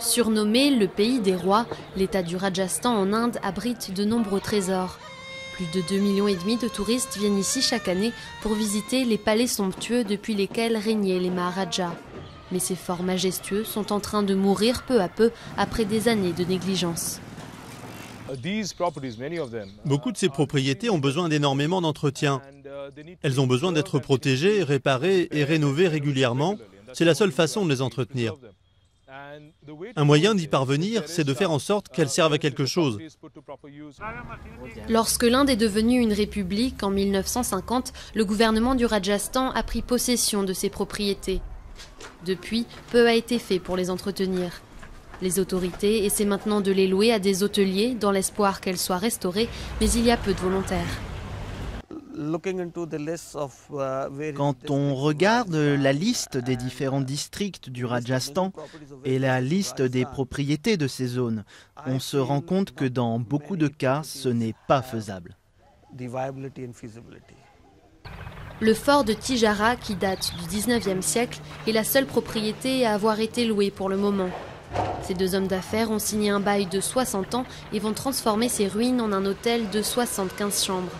Surnommé le pays des rois, l'État du Rajasthan en Inde abrite de nombreux trésors. Plus de 2,5 millions et demi de touristes viennent ici chaque année pour visiter les palais somptueux depuis lesquels régnaient les Maharajas. Mais ces forts majestueux sont en train de mourir peu à peu après des années de négligence. Beaucoup de ces propriétés ont besoin d'énormément d'entretien. Elles ont besoin d'être protégées, réparées et rénovées régulièrement. C'est la seule façon de les entretenir. Un moyen d'y parvenir, c'est de faire en sorte qu'elles servent à quelque chose. Lorsque l'Inde est devenue une république en 1950, le gouvernement du Rajasthan a pris possession de ces propriétés. Depuis, peu a été fait pour les entretenir. Les autorités essaient maintenant de les louer à des hôteliers dans l'espoir qu'elles soient restaurées, mais il y a peu de volontaires. Quand on regarde la liste des différents districts du Rajasthan et la liste des propriétés de ces zones, on se rend compte que dans beaucoup de cas, ce n'est pas faisable. Le fort de Tijara, qui date du 19e siècle, est la seule propriété à avoir été louée pour le moment. Ces deux hommes d'affaires ont signé un bail de 60 ans et vont transformer ces ruines en un hôtel de 75 chambres.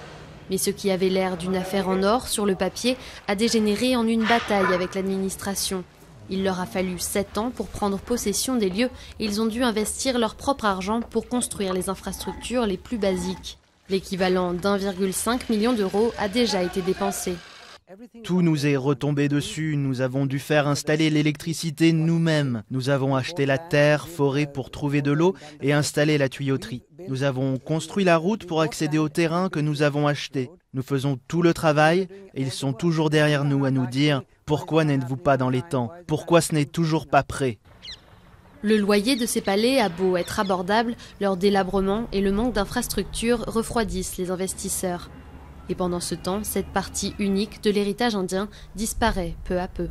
Mais ce qui avait l'air d'une affaire en or sur le papier a dégénéré en une bataille avec l'administration. Il leur a fallu 7 ans pour prendre possession des lieux et ils ont dû investir leur propre argent pour construire les infrastructures les plus basiques. L'équivalent d'1,5 million d'euros a déjà été dépensé. Tout nous est retombé dessus, nous avons dû faire installer l'électricité nous-mêmes. Nous avons acheté la terre, forêt pour trouver de l'eau et installer la tuyauterie. Nous avons construit la route pour accéder au terrain que nous avons acheté. Nous faisons tout le travail et ils sont toujours derrière nous à nous dire pourquoi n'êtes-vous pas dans les temps? Pourquoi ce n'est toujours pas prêt? Le loyer de ces palais a beau être abordable, leur délabrement et le manque d'infrastructures refroidissent les investisseurs. Et pendant ce temps, cette partie unique de l'héritage indien disparaît peu à peu.